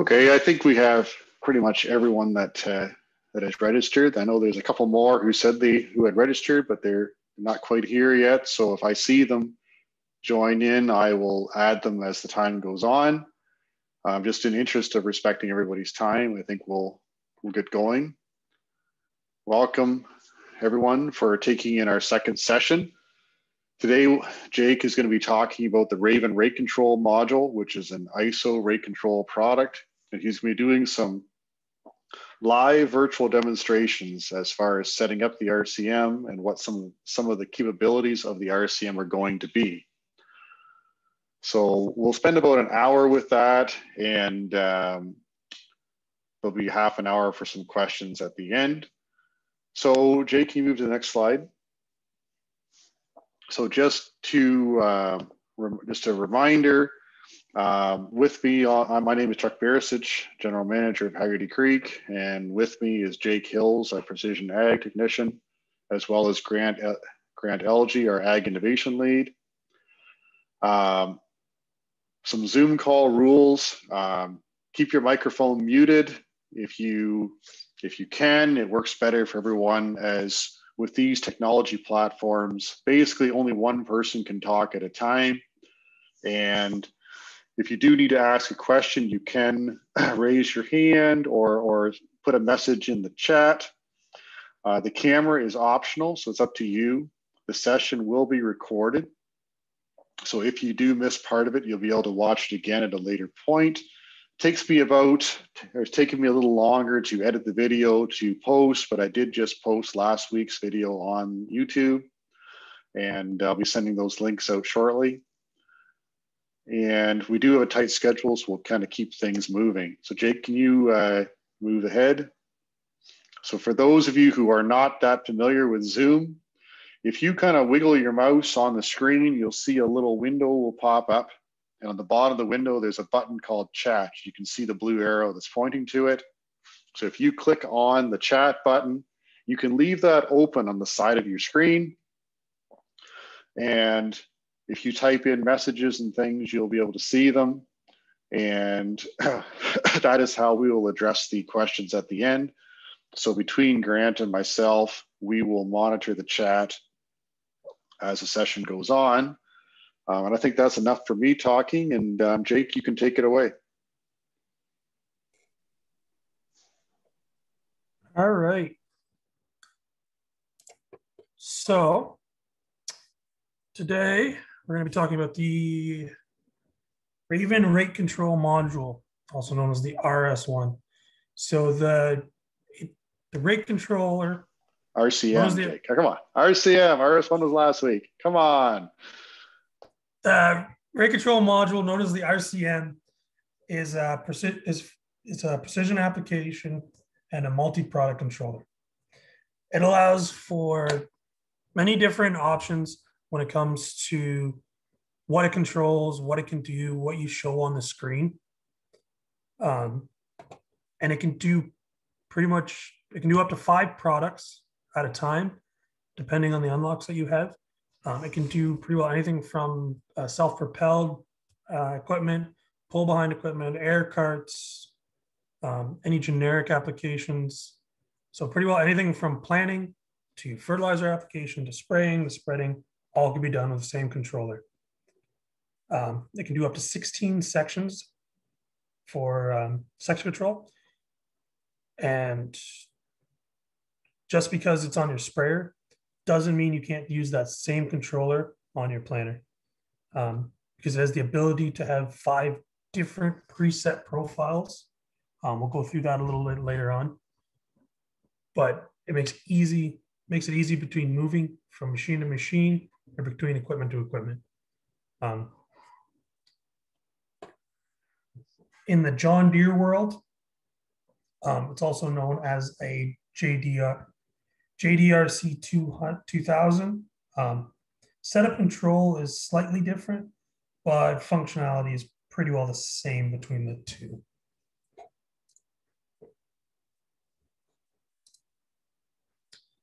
Okay, I think we have pretty much everyone that uh, that has registered. I know there's a couple more who said they who had registered, but they're not quite here yet. So if I see them join in, I will add them as the time goes on. Um, just in interest of respecting everybody's time, I think we'll we'll get going. Welcome everyone for taking in our second session. Today, Jake is going to be talking about the Raven rate control module, which is an ISO rate control product. And he's going to be doing some live virtual demonstrations as far as setting up the RCM and what some, some of the capabilities of the RCM are going to be. So we'll spend about an hour with that and um, there'll be half an hour for some questions at the end. So Jake, can you move to the next slide? so just to uh, just a reminder, um, with me, uh, my name is Chuck Baresich, General Manager of Haggerty Creek, and with me is Jake Hills, our Precision Ag Technician, as well as Grant, uh, Grant Elgie, our Ag Innovation Lead. Um, some Zoom call rules. Um, keep your microphone muted if you if you can. It works better for everyone as with these technology platforms, basically only one person can talk at a time. And if you do need to ask a question, you can raise your hand or, or put a message in the chat. Uh, the camera is optional, so it's up to you. The session will be recorded. So if you do miss part of it, you'll be able to watch it again at a later point It takes me about, it's taken me a little longer to edit the video to post, but I did just post last week's video on YouTube and I'll be sending those links out shortly. And we do have a tight schedule, so we'll kind of keep things moving. So Jake, can you uh, move ahead? So for those of you who are not that familiar with Zoom, if you kind of wiggle your mouse on the screen, you'll see a little window will pop up and on the bottom of the window, there's a button called chat. You can see the blue arrow that's pointing to it. So if you click on the chat button, you can leave that open on the side of your screen. And if you type in messages and things, you'll be able to see them. And that is how we will address the questions at the end. So between Grant and myself, we will monitor the chat as the session goes on. Um, and I think that's enough for me talking. And um, Jake, you can take it away. All right. So today we're going to be talking about the Raven Rate Control Module, also known as the RS1. So the the rate controller. RCM, the, Jake. Oh, come on. RCM. RS1 was last week. Come on. The rate control module, known as the RCM, is a, is, is a precision application and a multi-product controller. It allows for many different options when it comes to what it controls, what it can do, what you show on the screen. Um, and it can do pretty much, it can do up to five products at a time, depending on the unlocks that you have. Um, it can do pretty well anything from uh, self-propelled uh, equipment, pull behind equipment, air carts, um, any generic applications. So pretty well anything from planning to fertilizer application to spraying, the spreading, all can be done with the same controller. Um, it can do up to 16 sections for um, section control. And just because it's on your sprayer doesn't mean you can't use that same controller on your planter um, because it has the ability to have five different preset profiles. Um, we'll go through that a little bit later on, but it makes easy makes it easy between moving from machine to machine or between equipment to equipment. Um, in the John Deere world, um, it's also known as a JDR, JDRC 2000. Um, setup control is slightly different, but functionality is pretty well the same between the two.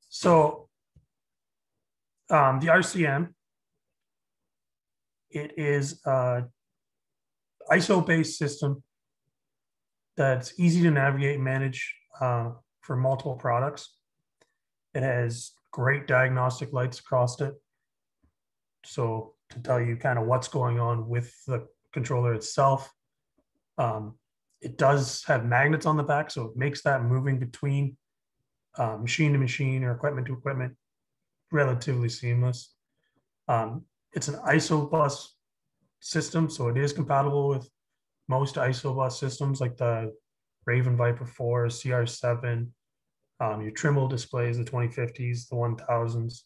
So um, the RCM, it is a ISO-based system that's easy to navigate and manage uh, for multiple products. It has great diagnostic lights across it. So to tell you kind of what's going on with the controller itself. Um, it does have magnets on the back, so it makes that moving between uh, machine to machine or equipment to equipment relatively seamless. Um, it's an ISO bus system, so it is compatible with most ISO bus systems like the Raven Viper 4, CR7, um, your Trimble displays, the 2050s, the 1000s,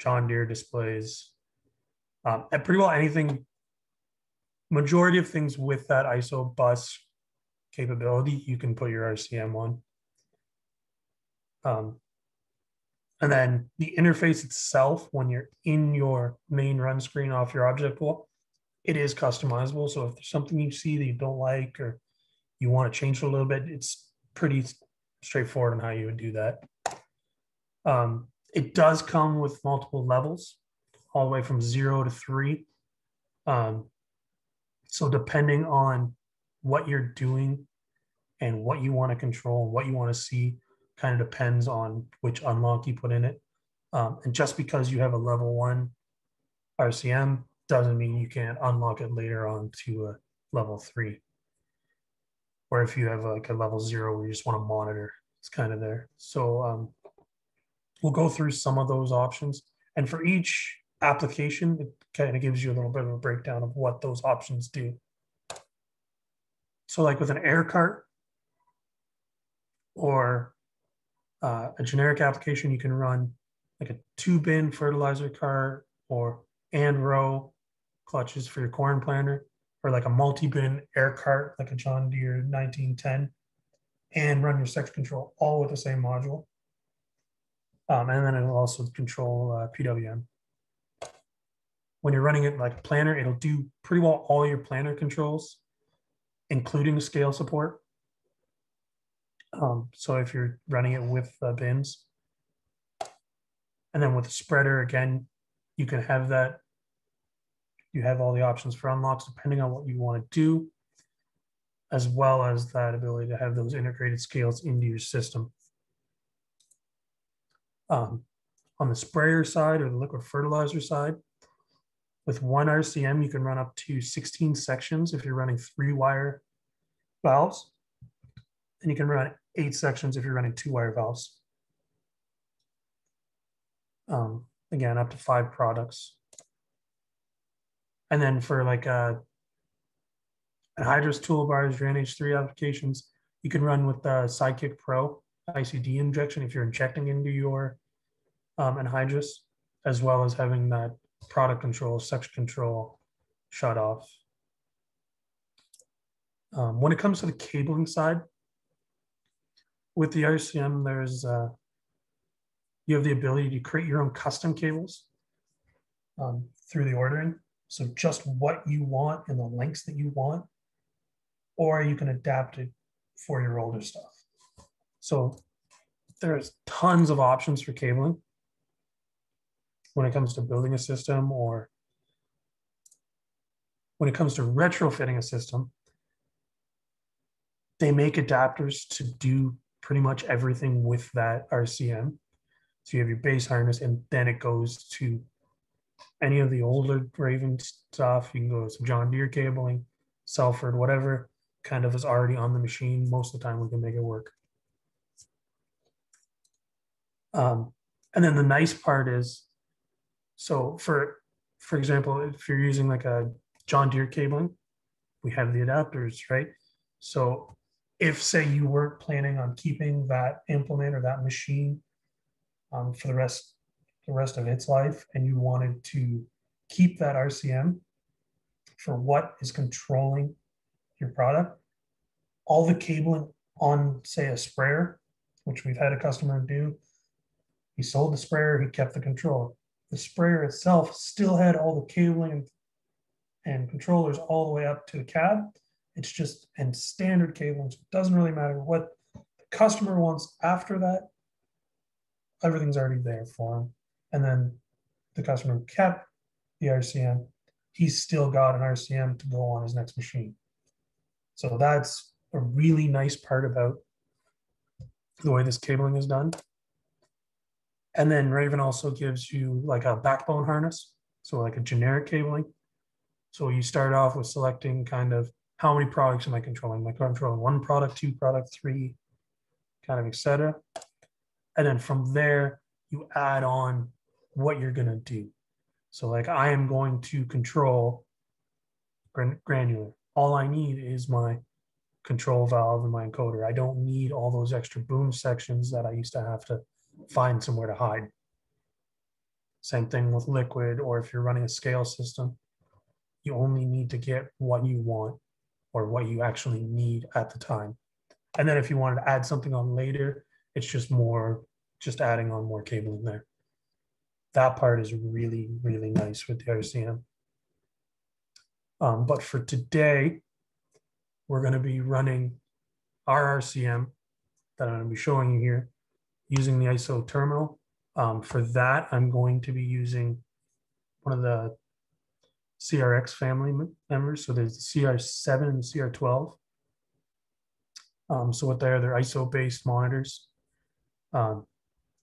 John Deere displays, um, and pretty well anything, majority of things with that ISO bus capability, you can put your RCM on. Um, and then the interface itself, when you're in your main run screen off your object pool, it is customizable. So if there's something you see that you don't like or you want to change it a little bit, it's pretty straightforward on how you would do that. Um, it does come with multiple levels, all the way from zero to three. Um, so depending on what you're doing and what you want to control, what you want to see, kind of depends on which unlock you put in it. Um, and just because you have a level one RCM doesn't mean you can't unlock it later on to a level three. Or if you have like a level zero where you just want to monitor, it's kind of there. So um, we'll go through some of those options. And for each application, it kind of gives you a little bit of a breakdown of what those options do. So like with an air cart or uh, a generic application, you can run like a two bin fertilizer cart or and row clutches for your corn planter or like a multi-bin air cart like a John Deere 1910 and run your section control all with the same module. Um, and then it'll also control uh, PWM. When you're running it like a planner, it'll do pretty well all your planner controls, including scale support. Um, so if you're running it with uh, bins, and then with the spreader, again, you can have that. You have all the options for unlocks depending on what you want to do as well as that ability to have those integrated scales into your system. Um, on the sprayer side or the liquid fertilizer side, with one RCM, you can run up to 16 sections if you're running three wire valves. And you can run eight sections if you're running two wire valves. Um, again, up to five products. And then for like a Anhydrous toolbars, your NH3 applications, you can run with the Sidekick Pro ICD injection if you're injecting into your um, anhydrous, as well as having that product control, section control shut off. Um, when it comes to the cabling side, with the RCM, there's uh, you have the ability to create your own custom cables um, through the ordering. So just what you want and the lengths that you want or you can adapt it for your older stuff. So there's tons of options for cabling when it comes to building a system or when it comes to retrofitting a system. They make adapters to do pretty much everything with that RCM. So you have your base harness, and then it goes to any of the older Raven stuff. You can go to some John Deere cabling, Salford, whatever kind of is already on the machine. Most of the time, we can make it work. Um, and then the nice part is, so for for example, if you're using like a John Deere cabling, we have the adapters, right? So if say you weren't planning on keeping that implement or that machine um, for the rest the rest of its life, and you wanted to keep that RCM for what is controlling your product, all the cabling on, say, a sprayer, which we've had a customer do, he sold the sprayer, he kept the controller. The sprayer itself still had all the cabling and controllers all the way up to the cab. It's just and standard cabling. So it doesn't really matter what the customer wants after that. Everything's already there for him. And then the customer kept the RCM. He's still got an RCM to go on his next machine. So that's a really nice part about the way this cabling is done. And then Raven also gives you like a backbone harness, so like a generic cabling. So you start off with selecting kind of how many products am I controlling? Am I controlling one product, two product, three, kind of etc. And then from there, you add on what you're gonna do. So like I am going to control granular. All I need is my control valve and my encoder. I don't need all those extra boom sections that I used to have to find somewhere to hide. Same thing with liquid, or if you're running a scale system, you only need to get what you want or what you actually need at the time. And then if you wanted to add something on later, it's just more, just adding on more cabling there. That part is really, really nice with the RCM. Um, but for today, we're going to be running our RCM that I'm going to be showing you here using the ISO terminal. Um, for that, I'm going to be using one of the CRX family members. So there's the CR7 and CR12. Um, so what they are, they're ISO based monitors. Um,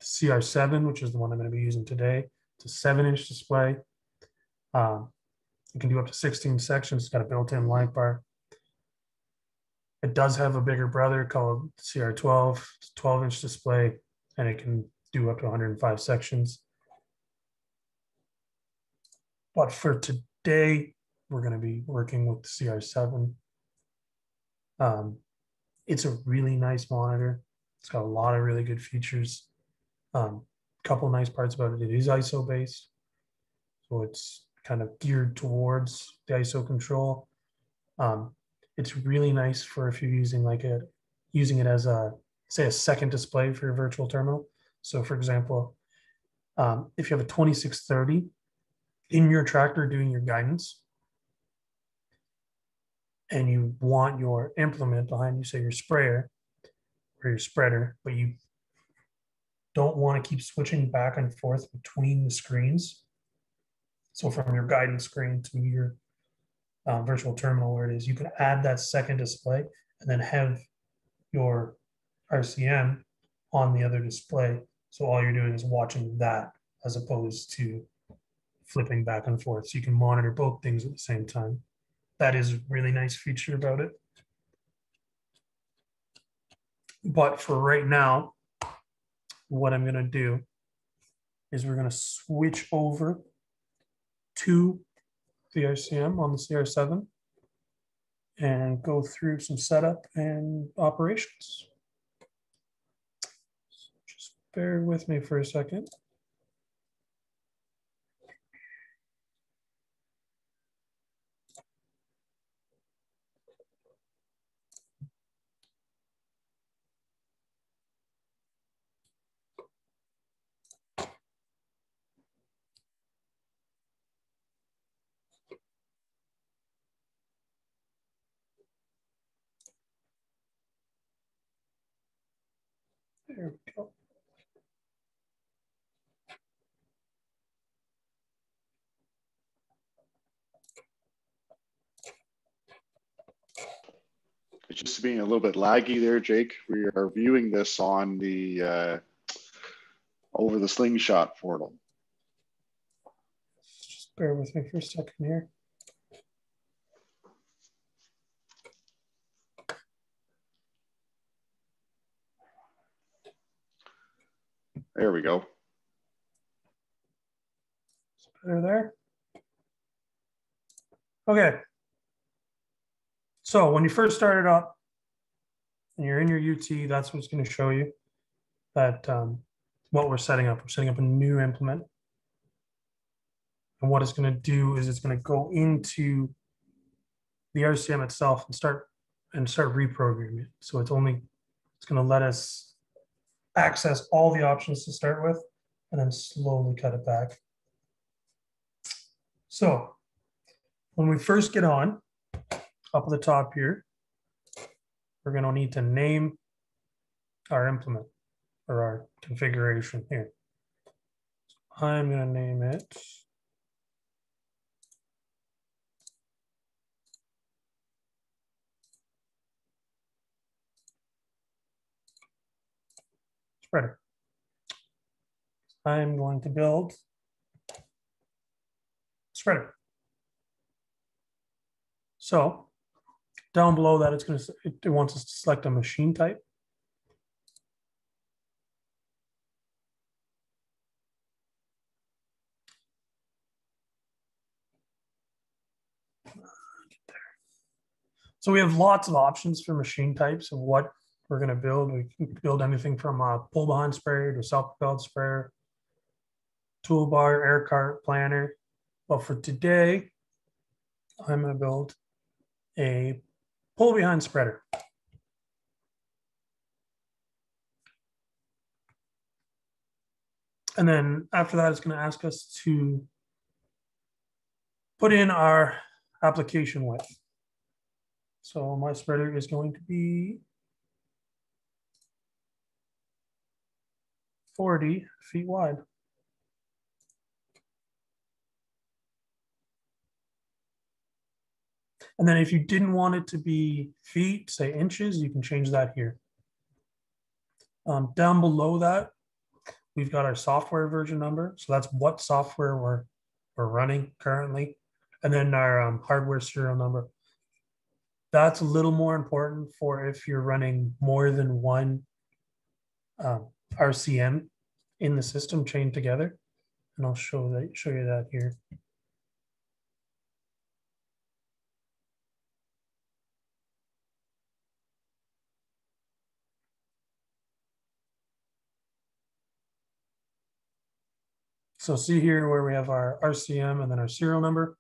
CR7, which is the one I'm going to be using today, it's a seven inch display. Um, can do up to 16 sections. It's got a built-in light bar. It does have a bigger brother called CR12, 12 inch display, and it can do up to 105 sections. But for today, we're going to be working with the CR7. Um, it's a really nice monitor. It's got a lot of really good features. A um, couple nice parts about it. It is ISO based, so it's kind of geared towards the ISO control. Um, it's really nice for if you're using like a using it as a say a second display for your virtual terminal. So for example, um, if you have a 2630 in your tractor doing your guidance and you want your implement behind you, say your sprayer or your spreader, but you don't want to keep switching back and forth between the screens. So from your guidance screen to your um, virtual terminal where it is, you can add that second display and then have your RCM on the other display. So all you're doing is watching that as opposed to flipping back and forth. So you can monitor both things at the same time. That is a really nice feature about it. But for right now, what I'm gonna do is we're gonna switch over to the RCM on the CR7 and go through some setup and operations. Just bear with me for a second. There we go. Being a little bit laggy there, Jake. We are viewing this on the uh, over the slingshot portal. Just bear with me for a second here. There we go. better there. Okay. So when you first started up and you're in your UT, that's what's going to show you that um, what we're setting up. We're setting up a new implement. And what it's going to do is it's going to go into the RCM itself and start and start reprogramming it. So it's only it's going to let us access all the options to start with and then slowly cut it back. So when we first get on, up at the top here, we're going to need to name our implement or our configuration here. I'm going to name it spreader. I'm going to build spreader. So down below that, it's going to, it wants us to select a machine type. So we have lots of options for machine types of what we're going to build. We can build anything from a pull behind sprayer to self-propelled sprayer, toolbar, air cart, planter. But for today, I'm going to build a pull behind spreader. And then after that, it's going to ask us to put in our application width. So my spreader is going to be 40 feet wide. And then if you didn't want it to be feet, say inches, you can change that here. Um, down below that, we've got our software version number. So that's what software we're, we're running currently. And then our um, hardware serial number. That's a little more important for if you're running more than one um, RCM in the system chained together. And I'll show that show you that here. So see here where we have our RCM and then our serial number,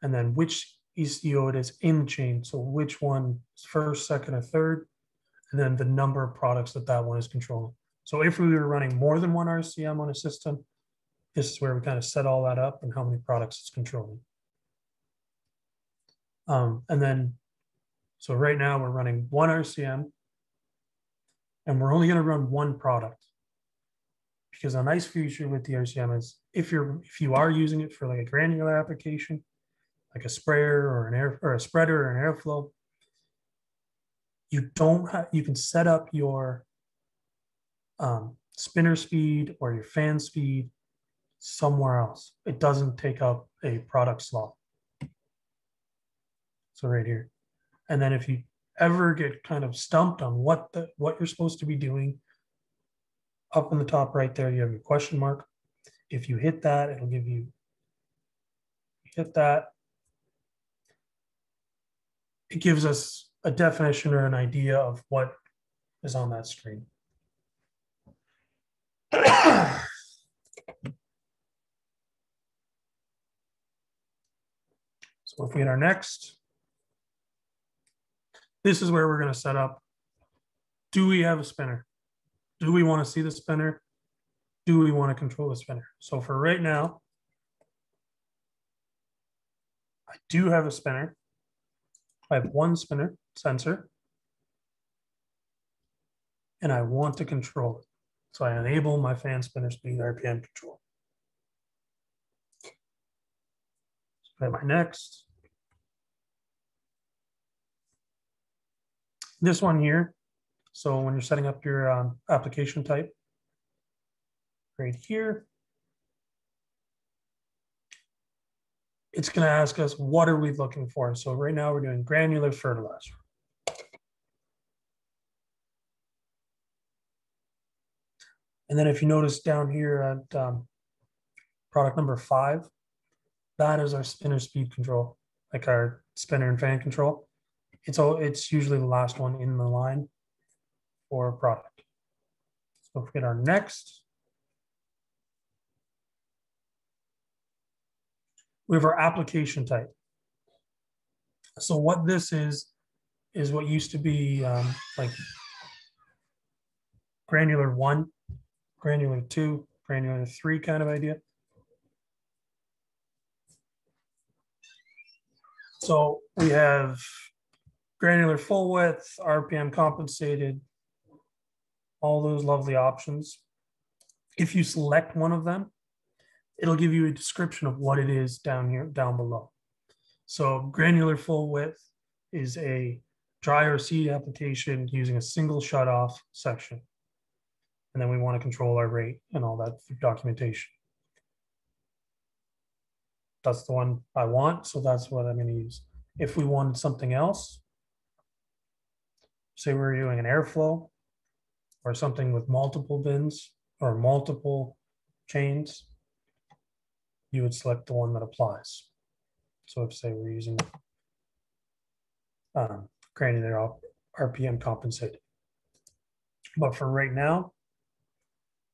and then which ECU it is in the chain. So which one is first, second, or third, and then the number of products that that one is controlling. So if we were running more than one RCM on a system, this is where we kind of set all that up and how many products it's controlling. Um, and then, so right now we're running one RCM and we're only going to run one product because a nice feature with the RCM is if you're if you are using it for like a granular application, like a sprayer or an air or a spreader or an airflow, you don't have you can set up your um, spinner speed or your fan speed somewhere else. It doesn't take up a product slot. So right here. And then if you ever get kind of stumped on what the what you're supposed to be doing, up in the top right there, you have your question mark. If you hit that, it'll give you hit that, it gives us a definition or an idea of what is on that screen. so if we hit our next, this is where we're going to set up. Do we have a spinner? Do we want to see the spinner? Do we want to control the spinner? So for right now, I do have a spinner. I have one spinner sensor and I want to control it. So I enable my fan spinner speed RPM control. So I my next. This one here. So when you're setting up your um, application type, right here, it's going to ask us, what are we looking for? So right now we're doing granular fertilizer. And then if you notice down here at um, product number five, that is our spinner speed control, like our spinner and fan control. It's all it's usually the last one in the line for product. So if we get our next, we have our application type. So what this is, is what used to be um, like granular one, granular two, granular three kind of idea. So we have granular full width, RPM compensated, all those lovely options. If you select one of them, it'll give you a description of what it is down here, down below. So granular full width is a dry or seed application using a single shutoff section. And then we want to control our rate and all that documentation. That's the one I want, so that's what I'm going to use. If we wanted something else, say we're doing an airflow or something with multiple bins or multiple chains, you would select the one that applies. So if say we're using um, granular RPM compensated. But for right now,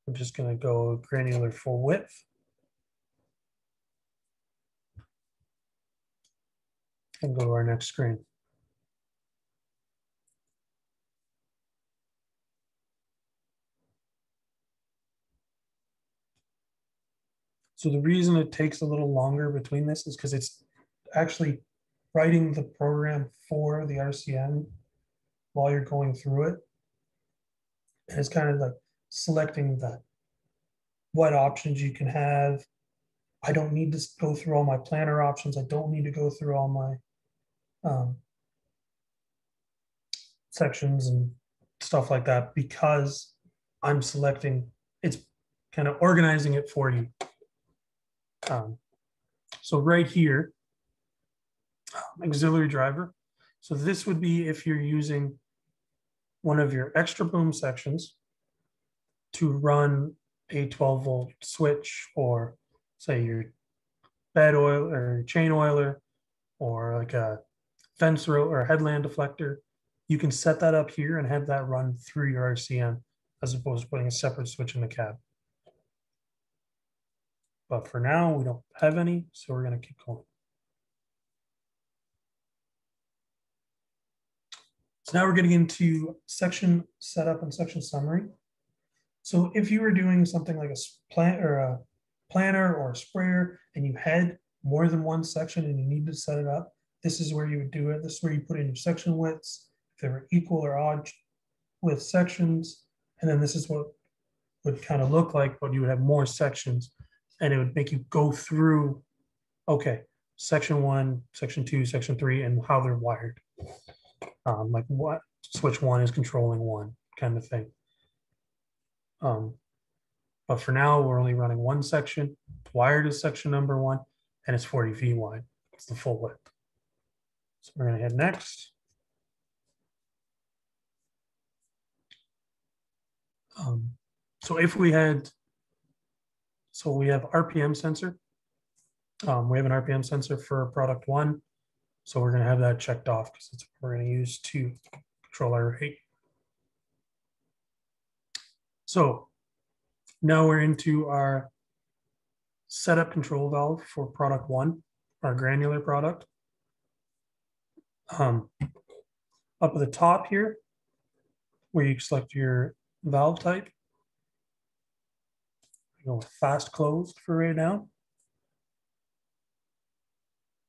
I'm just going to go granular full width. And go to our next screen. So the reason it takes a little longer between this is because it's actually writing the program for the RCM while you're going through it. And it's kind of like selecting that what options you can have. I don't need to go through all my planner options. I don't need to go through all my um, sections and stuff like that because I'm selecting, it's kind of organizing it for you. Um, so right here, auxiliary driver. So this would be if you're using one of your extra boom sections to run a 12 volt switch or say your bed oil or chain oiler or like a fence row or headland deflector, you can set that up here and have that run through your RCM as opposed to putting a separate switch in the cab. But for now, we don't have any, so we're going to keep going. So now we're getting into section setup and section summary. So if you were doing something like a plant or a planner or a sprayer and you had more than one section and you need to set it up, this is where you would do it. This is where you put in your section widths, if they were equal or odd with sections. And then this is what would kind of look like, but you would have more sections and it would make you go through, okay, section one, section two, section three, and how they're wired. Um, like what switch one is controlling one kind of thing. Um, but for now, we're only running one section. Wired is section number one, and it's 40 V wide. It's the full width. So we're going to hit next. Um, so if we had so we have RPM sensor. Um, we have an RPM sensor for product one. So we're going to have that checked off because it's what we're going to use to control our rate. So now we're into our setup control valve for product one, our granular product. Um, up at the top here, where you select your valve type, go with fast closed for right now.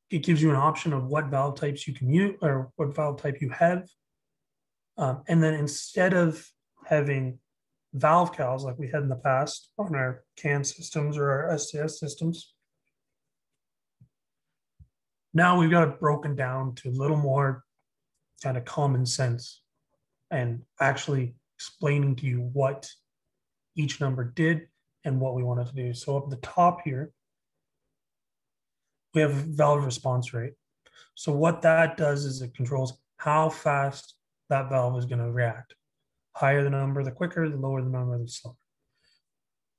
It gives you an option of what valve types you can use or what valve type you have. Um, and then instead of having valve cals like we had in the past on our CAN systems or our STS systems, now we've got it broken down to a little more kind of common sense and actually explaining to you what each number did and what we wanted to do. So up the top here, we have valve response rate. So what that does is it controls how fast that valve is going to react. Higher the number, the quicker, the lower the number, the slower.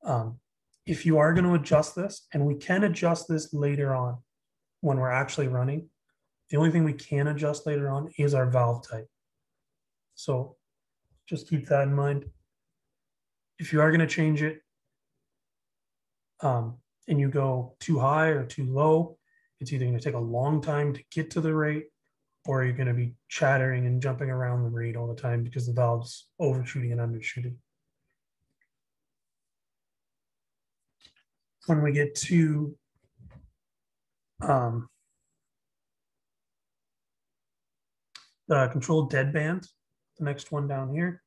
Um, if you are going to adjust this, and we can adjust this later on when we're actually running, the only thing we can adjust later on is our valve type. So just keep that in mind. If you are going to change it, um, and you go too high or too low, it's either going to take a long time to get to the rate or you're going to be chattering and jumping around the rate all the time because the valve's overshooting and undershooting. When we get to um, the controlled deadband, the next one down here,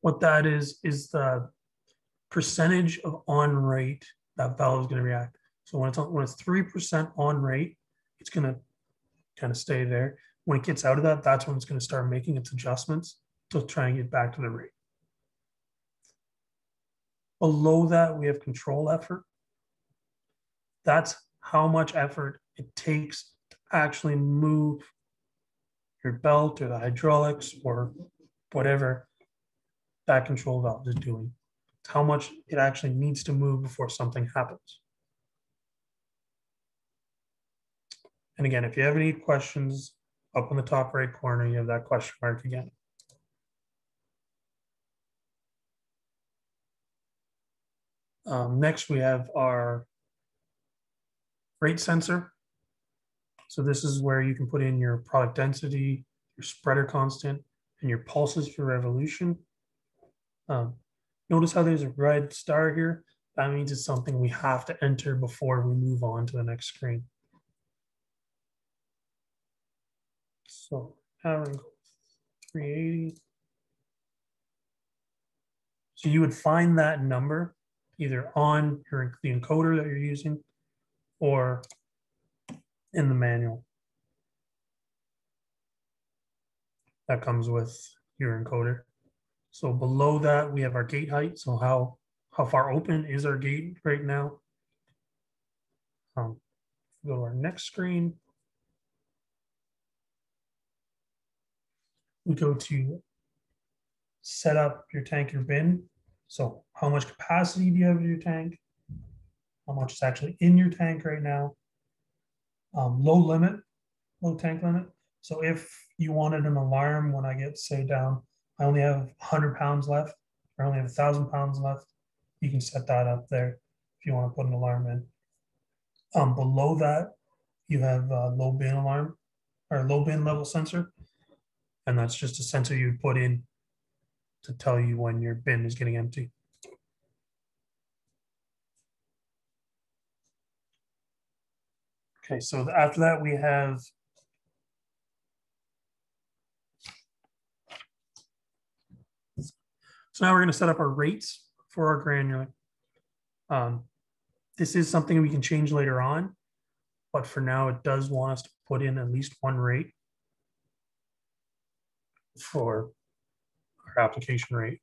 what that is, is the percentage of on rate that valve is going to react. So when it's on, when it's three percent on rate, it's going to kind of stay there. When it gets out of that, that's when it's going to start making its adjustments to try and get back to the rate. Below that, we have control effort. That's how much effort it takes to actually move your belt or the hydraulics or whatever that control valve is doing. How much it actually needs to move before something happens. And again, if you have any questions, up in the top right corner, you have that question mark again. Um, next, we have our rate sensor. So this is where you can put in your product density, your spreader constant, and your pulses per revolution. Um, notice how there's a red star here. That means it's something we have to enter before we move on to the next screen. So having 380. So you would find that number either on your, the encoder that you're using or in the manual. That comes with your encoder. So below that, we have our gate height. So how, how far open is our gate right now? Um, go to our next screen. We go to set up your tank or bin. So how much capacity do you have in your tank? How much is actually in your tank right now? Um, low limit, low tank limit. So if you wanted an alarm when I get say down, I only have 100 pounds left, or I only have 1,000 pounds left, you can set that up there if you want to put an alarm in. Um, below that, you have a low bin alarm or low bin level sensor. And that's just a sensor you put in to tell you when your bin is getting empty. Okay, so after that we have So now we're going to set up our rates for our granular. Um, this is something we can change later on, but for now it does want us to put in at least one rate for our application rate.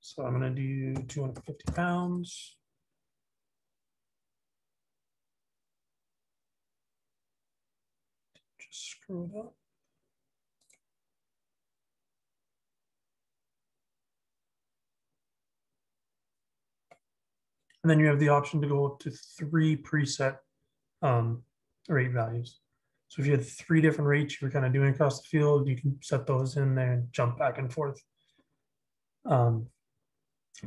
So I'm going to do 250 pounds. Just screw it up. And then you have the option to go up to three preset um, rate values. So if you had three different rates you were kind of doing across the field, you can set those in there and jump back and forth. Um,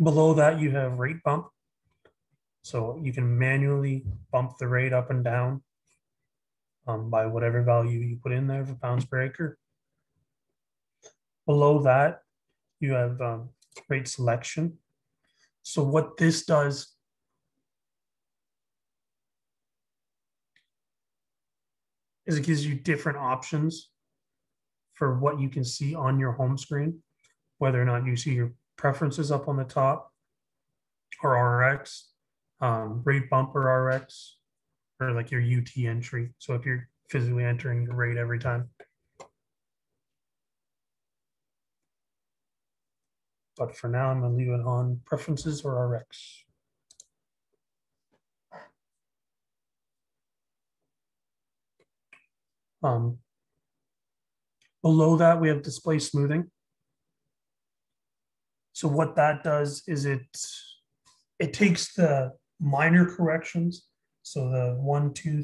below that, you have rate bump. So you can manually bump the rate up and down um, by whatever value you put in there for pounds per acre. Below that, you have um, rate selection. So what this does is it gives you different options for what you can see on your home screen, whether or not you see your preferences up on the top or RX, um, rate bumper RX, or like your UT entry. So if you're physically entering your rate every time. But for now, I'm to leave it on preferences or RX. Um, below that, we have display smoothing. So what that does is it it takes the minor corrections, so the one, two,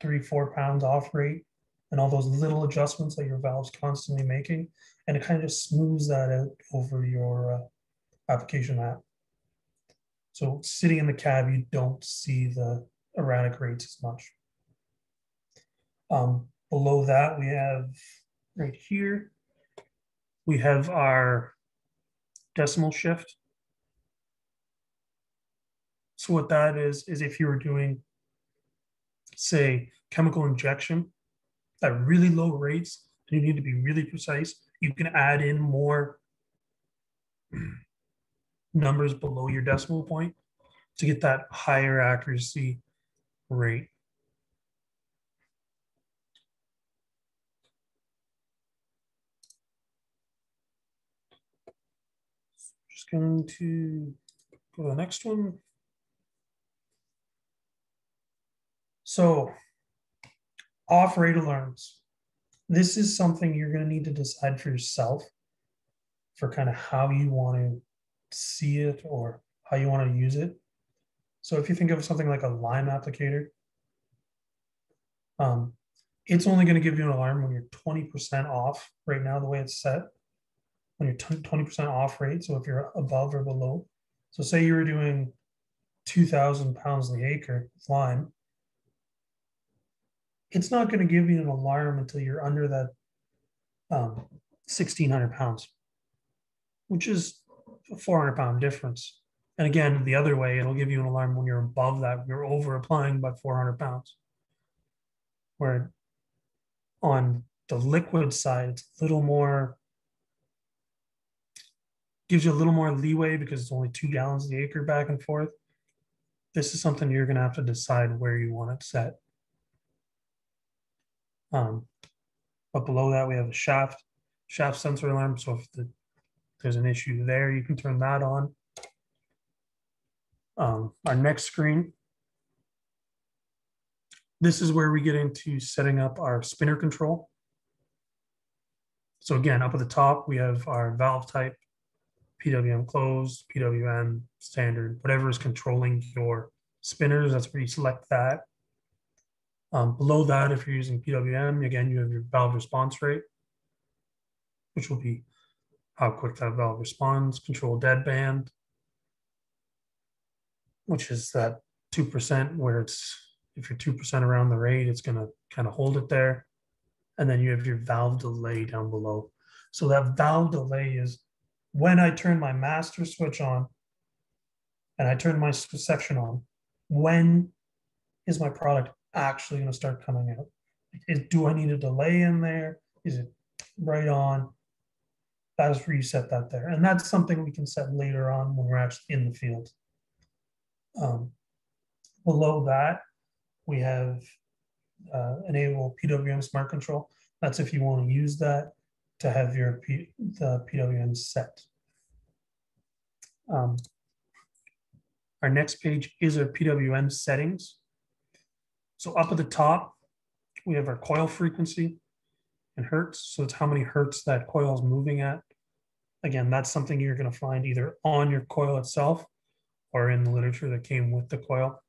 three, four pounds off rate, and all those little adjustments that your valve's constantly making, and it kind of just smooths that out over your uh, application map. So sitting in the cab, you don't see the erratic rates as much. Um, Below that, we have right here, we have our decimal shift. So what that is, is if you were doing, say, chemical injection at really low rates, and you need to be really precise, you can add in more numbers below your decimal point to get that higher accuracy rate. Going to go to the next one. So off rate alarms. This is something you're going to need to decide for yourself for kind of how you want to see it or how you want to use it. So if you think of something like a Lime applicator, um, it's only going to give you an alarm when you're 20% off right now, the way it's set, when you're 20% off rate. So if you're above or below, so say you were doing 2,000 pounds the acre with lime, it's not going to give you an alarm until you're under that um, 1,600 pounds, which is a 400 pound difference. And again, the other way, it'll give you an alarm when you're above that, you're over applying by 400 pounds. Where on the liquid side, it's a little more, gives you a little more leeway because it's only two gallons the acre back and forth. This is something you're going to have to decide where you want it set. Um, but below that, we have a shaft, shaft sensor alarm. So if the, there's an issue there, you can turn that on. Um, our next screen, this is where we get into setting up our spinner control. So again, up at the top, we have our valve type, PWM closed, PWM standard, whatever is controlling your spinners, that's where you select that. Um, below that, if you're using PWM, again, you have your valve response rate, which will be how quick that valve responds, control deadband, which is that 2% where it's, if you're 2% around the rate, it's going to kind of hold it there. And then you have your valve delay down below. So that valve delay is when I turn my master switch on and I turn my section on, when is my product actually going to start coming out? Is, do I need a delay in there? Is it right on? That's where you set that there. And that's something we can set later on when we're actually in the field. Um, below that, we have uh, enable PWM smart control. That's if you want to use that to have your P, the PWM set. Um, our next page is our PWM settings. So up at the top, we have our coil frequency in hertz. So it's how many hertz that coil is moving at. Again, that's something you're going to find either on your coil itself or in the literature that came with the coil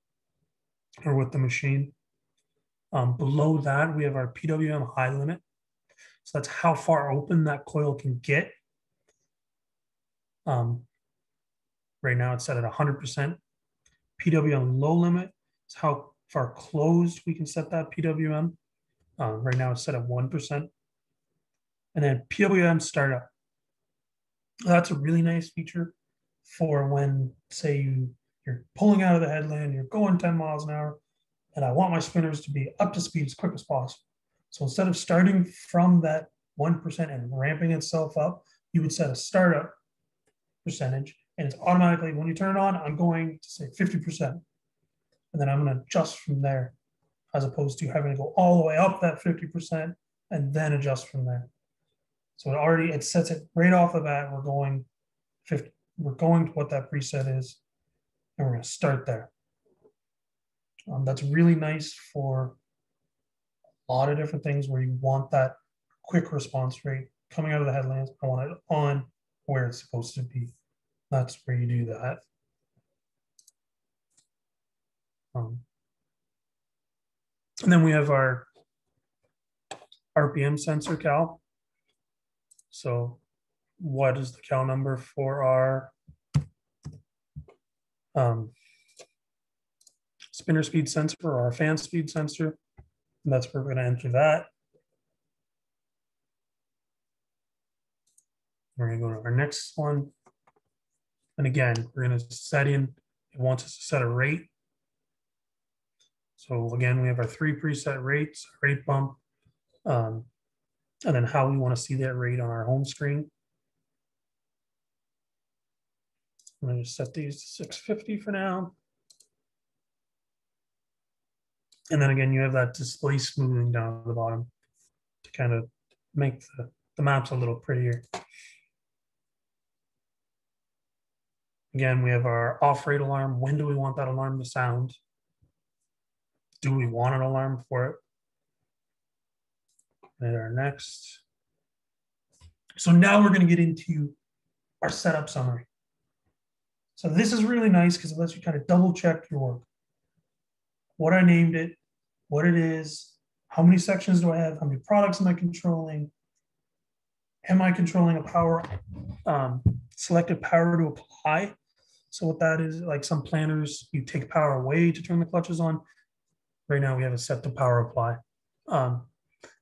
or with the machine. Um, below that, we have our PWM high limit. So that's how far open that coil can get. Um, right now it's set at 100%. PWM low limit is how far closed we can set that PWM. Um, right now it's set at 1%. And then PWM startup. That's a really nice feature for when, say, you, you're pulling out of the headland, you're going 10 miles an hour, and I want my spinners to be up to speed as quick as possible. So instead of starting from that 1% and ramping itself up, you would set a startup percentage, and it's automatically, when you turn it on, I'm going to say 50% and then I'm going to adjust from there, as opposed to having to go all the way up that 50% and then adjust from there. So it already it sets it right off the bat. We're going 50, we're going to what that preset is, and we're going to start there. Um, that's really nice for lot of different things where you want that quick response rate coming out of the headlands. I want it on where it's supposed to be. That's where you do that. Um, and then we have our RPM sensor cal. So what is the cal number for our um, spinner speed sensor or our fan speed sensor? And that's where we're going to enter that. We're going to go to our next one. And again, we're going to set in, it wants us to set a rate. So again, we have our three preset rates, rate bump, um, and then how we want to see that rate on our home screen. I'm going to set these to 650 for now. And then again, you have that display smoothing down at the bottom to kind of make the, the maps a little prettier. Again, we have our off rate alarm. When do we want that alarm to sound? Do we want an alarm for it? And our next. So now we're going to get into our setup summary. So this is really nice because it lets you kind of double check your work. What I named it, what it is, how many sections do I have, how many products am I controlling, am I controlling a power, um, selected power to apply? So what that is, like some planners, you take power away to turn the clutches on. Right now we have a set to power apply. Um,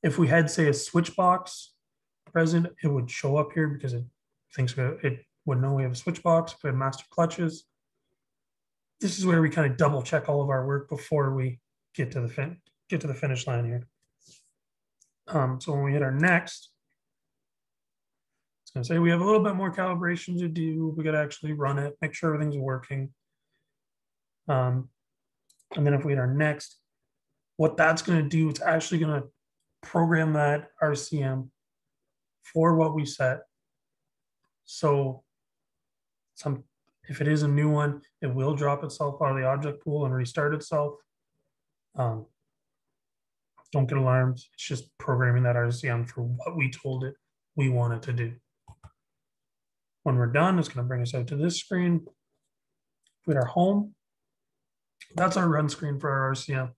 if we had say a switch box present, it would show up here because it thinks it would know we have a switch box, if we have master clutches. This is where we kind of double check all of our work before we get to the fin get to the finish line here. Um, so when we hit our next, it's going to say we have a little bit more calibration to do. We got to actually run it, make sure everything's working. Um, and then if we hit our next, what that's going to do, it's actually going to program that RCM for what we set. So some, if it is a new one, it will drop itself out of the object pool and restart itself. Um, don't get alarmed. It's just programming that RCM for what we told it we want it to do. When we're done, it's going to bring us out to this screen. With our home, that's our run screen for our RCM.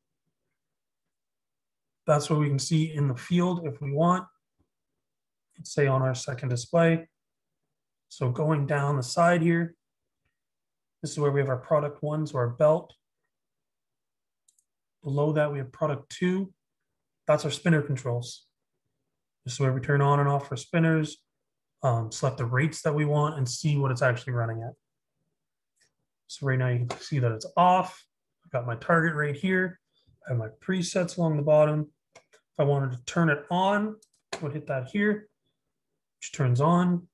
That's what we can see in the field if we want. Let's say on our second display. So going down the side here, this is where we have our product one, so our belt. Below that, we have product two. That's our spinner controls. This is where we turn on and off our spinners um, select the rates that we want and see what it's actually running at. So right now you can see that it's off. I've got my target right here. I have my presets along the bottom. If I wanted to turn it on, I would hit that here, which turns on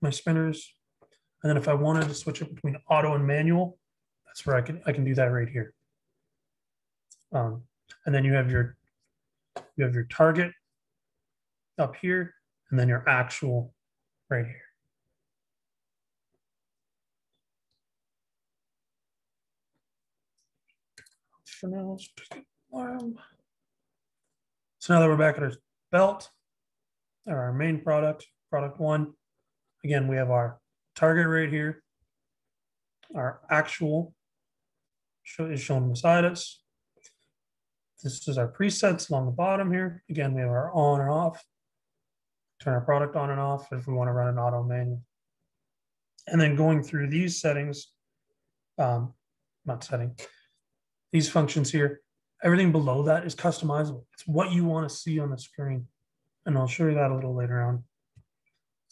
my spinners. And then if I wanted to switch it between auto and manual, that's where I can I can do that right here. Um, and then you have your you have your target up here and then your actual right here. For now, so now that we're back at our belt, or our main product, product one, again, we have our target right here. Our actual is shown beside us. This is our presets along the bottom here. Again, we have our on and off turn our product on and off if we want to run an auto manual. And then going through these settings, um, not setting, these functions here, everything below that is customizable. It's what you want to see on the screen. And I'll show you that a little later on,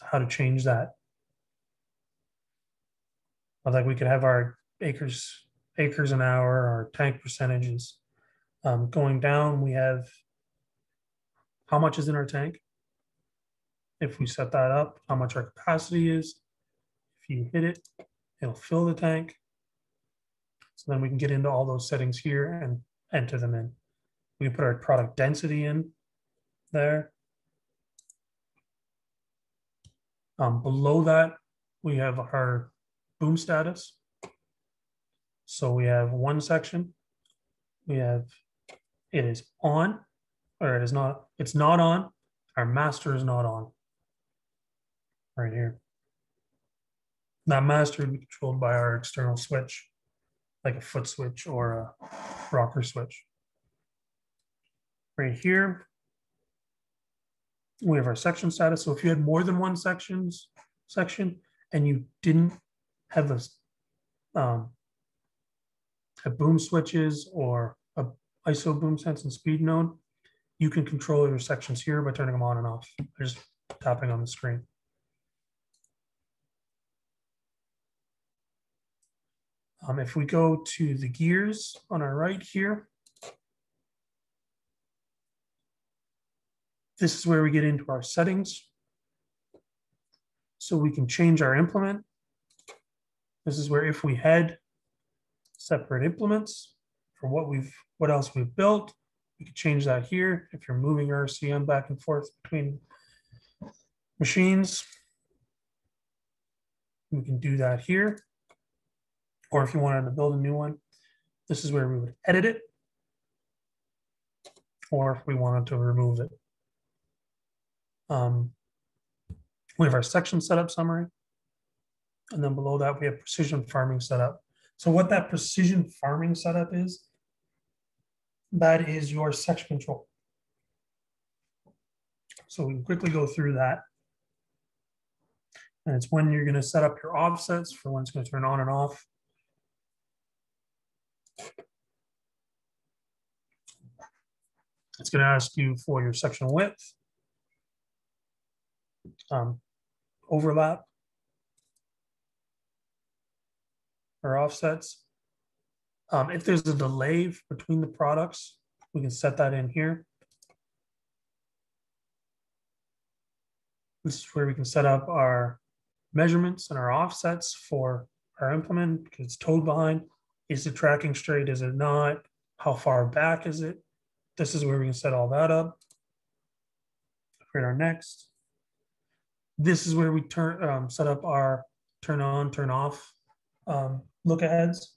how to change that. But like we could have our acres, acres an hour, our tank percentages. Um, going down, we have how much is in our tank, if we set that up, how much our capacity is. If you hit it, it'll fill the tank. So then we can get into all those settings here and enter them in. We can put our product density in there. Um, below that, we have our boom status. So we have one section. We have it is on, or it is not, it's not on. Our master is not on right here. That master would be controlled by our external switch, like a foot switch or a rocker switch. Right here, we have our section status. So if you had more than one sections section and you didn't have a, um, have boom switches or ISO boom sense and speed node, you can control your sections here by turning them on and off. They're Just tapping on the screen. Um, if we go to the gears on our right here, this is where we get into our settings. So we can change our implement. This is where if we had separate implements for what we've, what else we've built, we could change that here. If you're moving your RCM back and forth between machines, we can do that here. Or if you wanted to build a new one, this is where we would edit it. Or if we wanted to remove it. Um, we have our section setup summary. And then below that, we have precision farming setup. So what that precision farming setup is, that is your section control. So we can quickly go through that. And it's when you're going to set up your offsets for when it's going to turn on and off. It's going to ask you for your section width, um, overlap, or offsets. Um, if there's a delay between the products, we can set that in here. This is where we can set up our measurements and our offsets for our implement because it's towed behind. Is it tracking straight? Is it not? How far back is it? This is where we can set all that up. Create our next. This is where we turn um, set up our turn on, turn off um, look aheads.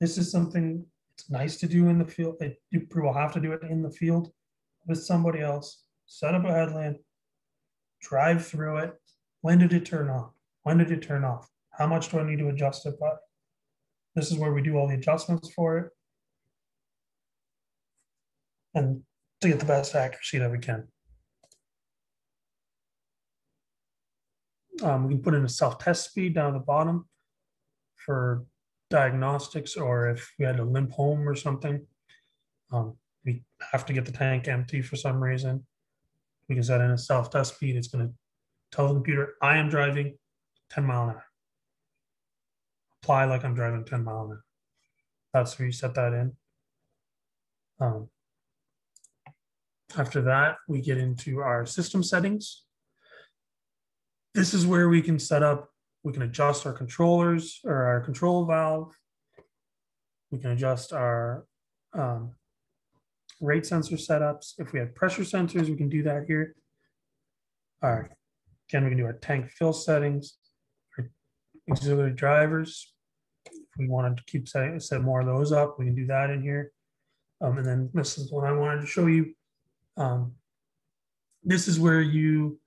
This is something it's nice to do in the field. It, you will have to do it in the field with somebody else. Set up a headland, drive through it. When did it turn on? When did it turn off? How much do I need to adjust it by? This is where we do all the adjustments for it. And to get the best accuracy that we can. Um, we can put in a self-test speed down at the bottom for diagnostics or if we had to limp home or something. Um, we have to get the tank empty for some reason. We can set in a self-test speed. It's going to tell the computer, I am driving 10 mile an hour. Apply like I'm driving 10 mile an hour. That's where you set that in. Um, after that, we get into our system settings. This is where we can set up we can adjust our controllers or our control valve. We can adjust our um, rate sensor setups. If we have pressure sensors, we can do that here. All right. Again, we can do our tank fill settings, our auxiliary drivers. If we wanted to keep setting, set more of those up, we can do that in here. Um, and then this is what I wanted to show you. Um, this is where you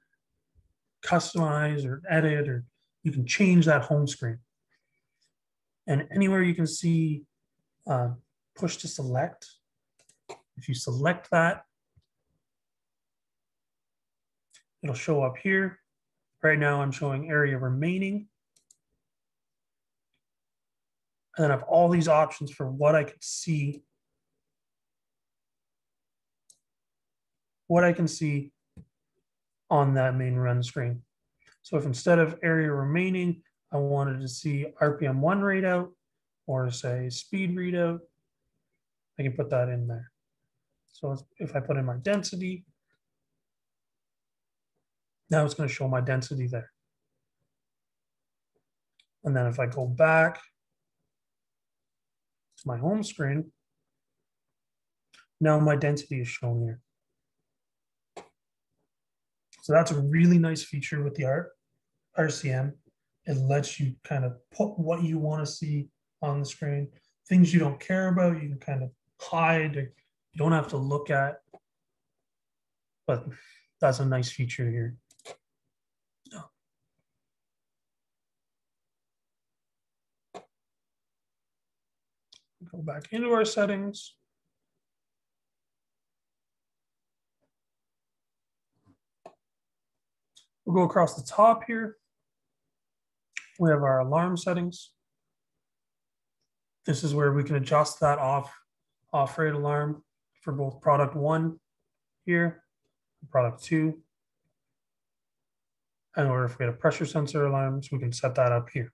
customize or edit or you can change that home screen. And anywhere you can see uh, push to select, if you select that, it'll show up here. Right now I'm showing area remaining. And then I have all these options for what I can see. What I can see on that main run screen. So if instead of area remaining, I wanted to see RPM one readout or say speed readout, I can put that in there. So if I put in my density, now it's going to show my density there. And then if I go back to my home screen, now my density is shown here. So that's a really nice feature with the RCM. It lets you kind of put what you want to see on the screen. Things you don't care about, you can kind of hide or you don't have to look at. But that's a nice feature here. Go back into our settings. We'll go across the top here. We have our alarm settings. This is where we can adjust that off, off rate alarm for both product one here, and product two. And or if we had a pressure sensor alarm, so we can set that up here.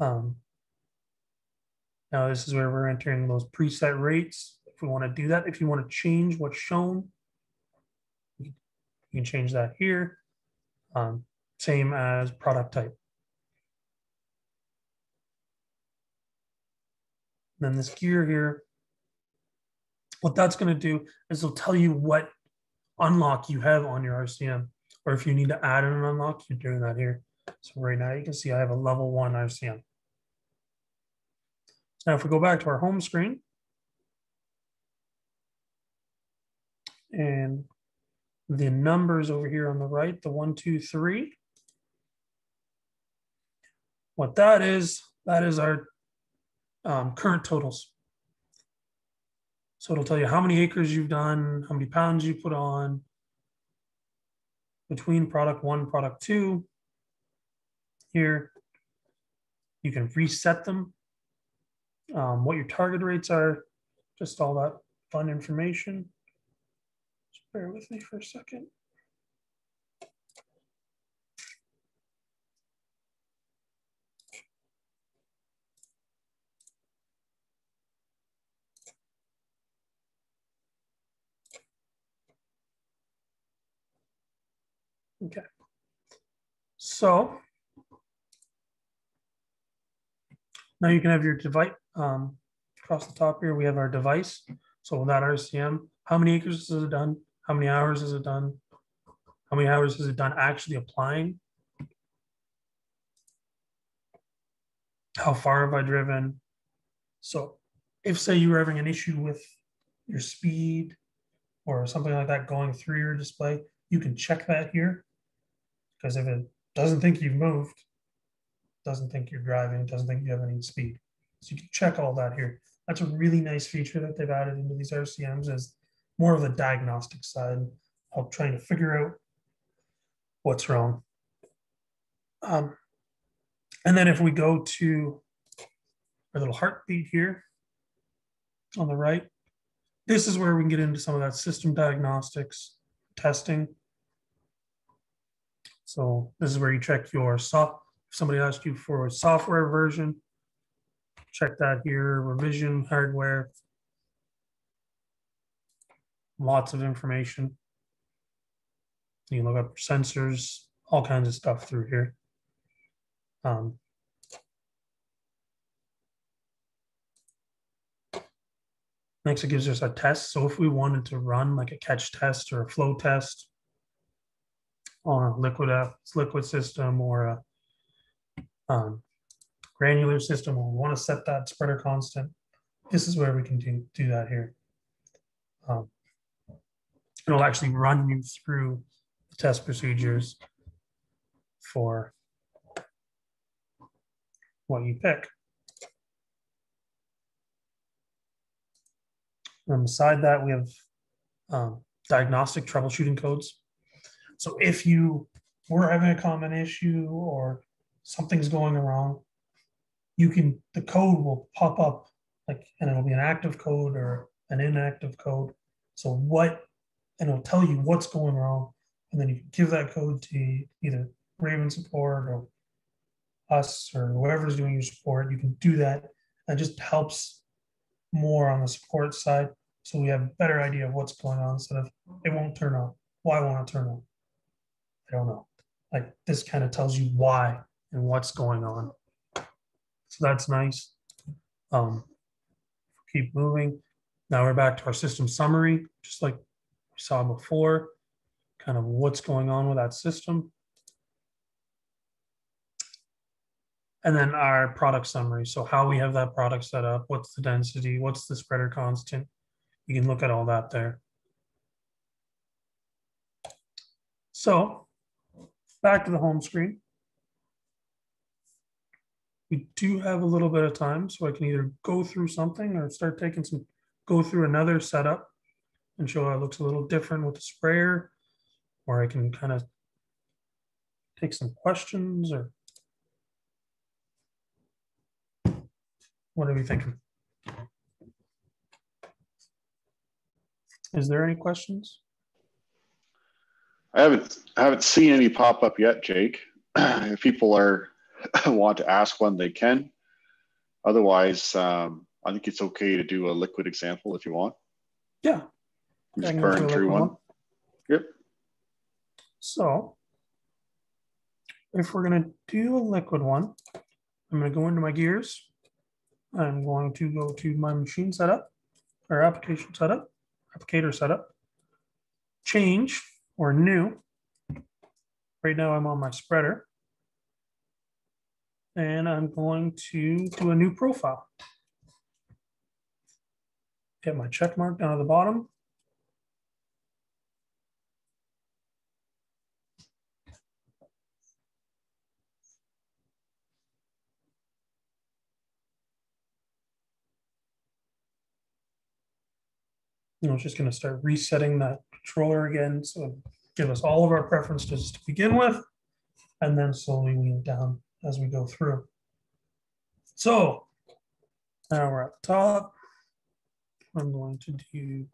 Um, now this is where we're entering those preset rates. If we want to do that, if you want to change what's shown, you can change that here. Um, same as product type. Then this gear here, what that's going to do is it'll tell you what unlock you have on your RCM. or if you need to add an unlock, you're doing that here. So right now you can see I have a level one RCM. Now, if we go back to our home screen and the numbers over here on the right, the one, two, three, what that is, that is our um, current totals. So it'll tell you how many acres you've done, how many pounds you put on between product one, product two. Here, you can reset them, um, what your target rates are, just all that fun information. Bear with me for a second. Okay. So now you can have your device um, across the top here. We have our device. So that RCM, how many acres is it done? How many hours is it done? How many hours is it done actually applying? How far have I driven? So if say you were having an issue with your speed or something like that going through your display, you can check that here because if it doesn't think you've moved, doesn't think you're driving, doesn't think you have any speed. So you can check all that here. That's a really nice feature that they've added into these RCMs is more of the diagnostic side, help trying to figure out what's wrong. Um, and then if we go to our little heartbeat here on the right, this is where we can get into some of that system diagnostics testing. So this is where you check your soft, if somebody asked you for a software version, check that here, revision, hardware. Lots of information. You can look up sensors, all kinds of stuff through here. Um, Next, it gives us a test. So if we wanted to run like a catch test or a flow test, on a liquid liquid system or a um, granular system, we want to set that spreader constant, this is where we can do, do that here. Um, it'll actually run you through the test procedures for what you pick. And beside that, we have um, diagnostic troubleshooting codes. So if you were having a common issue or something's going wrong, you can the code will pop up like and it'll be an active code or an inactive code. So what and it'll tell you what's going wrong, and then you can give that code to either Raven support or us or whoever's doing your support. You can do that. That just helps more on the support side, so we have a better idea of what's going on instead of it won't turn on. Why won't it turn on? I don't know. Like this kind of tells you why and what's going on. So that's nice. Um, keep moving. Now we're back to our system summary, just like we saw before, kind of what's going on with that system. And then our product summary. So how we have that product set up, what's the density, what's the spreader constant. You can look at all that there. So back to the home screen. We do have a little bit of time, so I can either go through something or start taking some, go through another setup and show how it looks a little different with the sprayer, or I can kind of take some questions or what are we thinking? Is there any questions? I haven't I haven't seen any pop up yet, Jake. if people are want to ask one, they can. Otherwise, um, I think it's okay to do a liquid example if you want. Yeah. Just burn through one. one. Yep. So if we're going to do a liquid one, I'm going to go into my gears. I'm going to go to my machine setup or application setup, applicator setup, change or new. right now I'm on my spreader. And I'm going to do a new profile. Get my check mark down at the bottom. You know, it's just gonna start resetting that controller again, so give us all of our preferences to begin with, and then slowly wean down as we go through. So now we're at the top. I'm going to do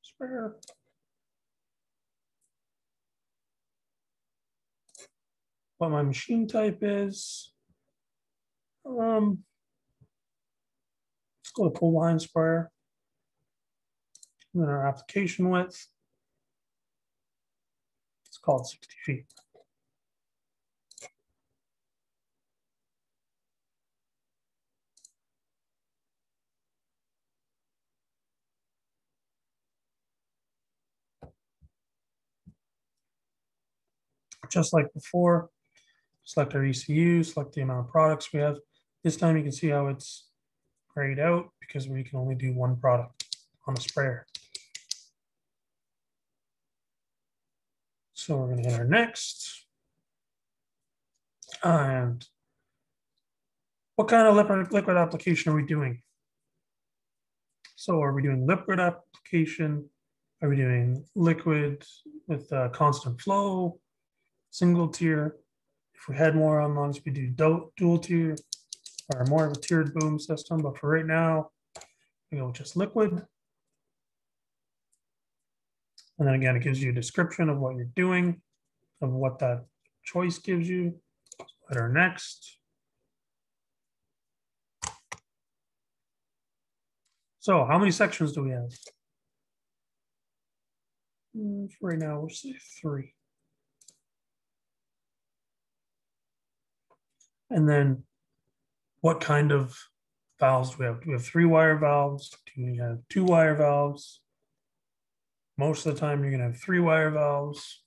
spare. What my machine type is. Um, let's go to full line sprayer. And then our application width. Let's call it 60 feet. Just like before, select our ECU, select the amount of products we have. This time you can see how it's grayed out because we can only do one product on a sprayer. So we're going to hit our next. And what kind of liquid, liquid application are we doing? So are we doing liquid application? Are we doing liquid with uh, constant flow, single tier? If we had more on we do dual tier or more of a tiered boom system. But for right now, we go just liquid. And then again, it gives you a description of what you're doing, of what that choice gives you. Hit our next. So how many sections do we have? Mm, right now, we'll say three. And then what kind of valves do we have? Do we have three wire valves? Do we have two wire valves? Most of the time, you're going to have three wire valves.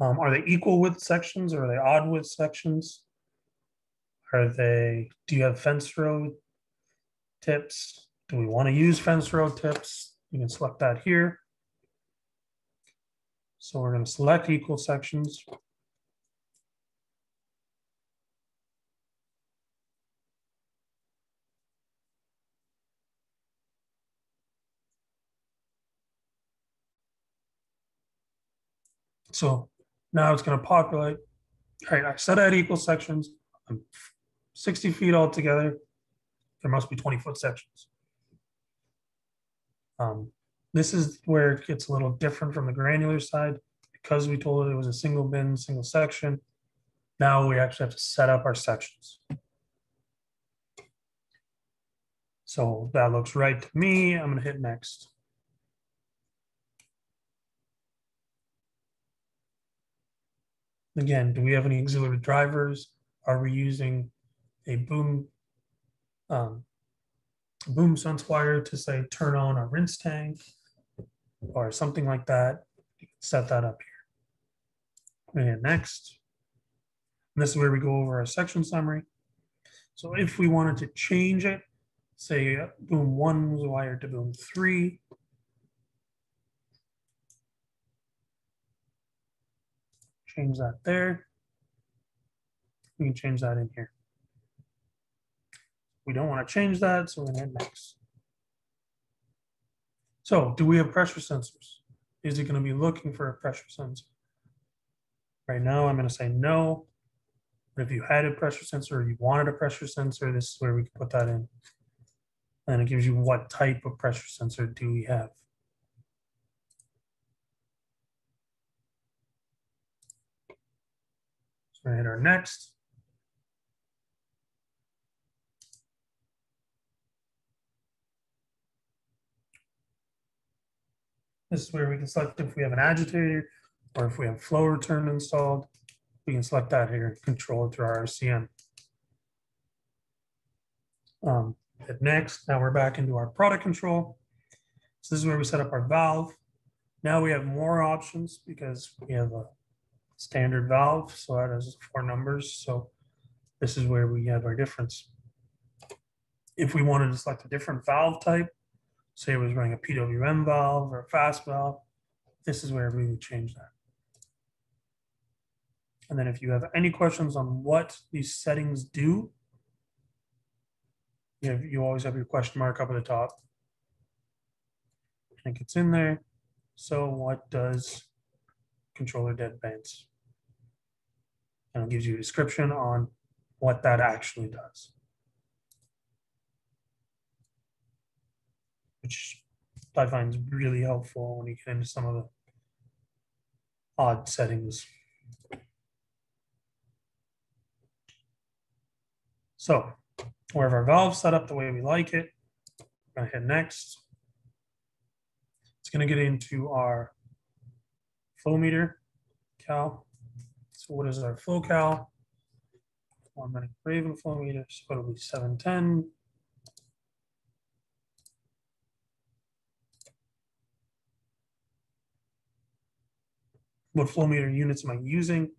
Um, are they equal width sections or are they odd width sections? Are they, do you have fence row tips? Do we want to use fence row tips? You can select that here. So we're going to select equal sections. So now it's going to populate. All right, I said I had equal sections. I'm 60 feet altogether. There must be 20 foot sections. Um, this is where it gets a little different from the granular side because we told it it was a single bin, single section. Now we actually have to set up our sections. So that looks right to me. I'm going to hit next. Again, do we have any auxiliary drivers? Are we using a boom um, boom sense wire to say turn on a rinse tank or something like that? Set that up here. And next. And this is where we go over our section summary. So if we wanted to change it, say boom one was wired to boom three, change that there. We can change that in here. We don't want to change that, so we're going to hit next. So do we have pressure sensors? Is it going to be looking for a pressure sensor? Right now, I'm going to say no. But if you had a pressure sensor or you wanted a pressure sensor, this is where we can put that in. And it gives you what type of pressure sensor do we have. So hit our next. This is where we can select if we have an agitator or if we have flow return installed. We can select that here, control it through our RCM. Um, hit next, now we're back into our product control. So this is where we set up our valve. Now we have more options because we have a standard valve, so that has four numbers, so this is where we have our difference. If we wanted to select a different valve type, say it was running a PWM valve or a fast valve, this is where we would change that. And then if you have any questions on what these settings do, you have, you always have your question mark up at the top. I think it's in there. So what does controller deadbands? And it gives you a description on what that actually does. Which I find is really helpful when you get into some of the odd settings. So we have our valve set up the way we like it. Gonna hit next. It's gonna get into our flow meter cal. What is our flow cal? One minute Raven flow meter, so it'll be 710. What flow meter units am I using?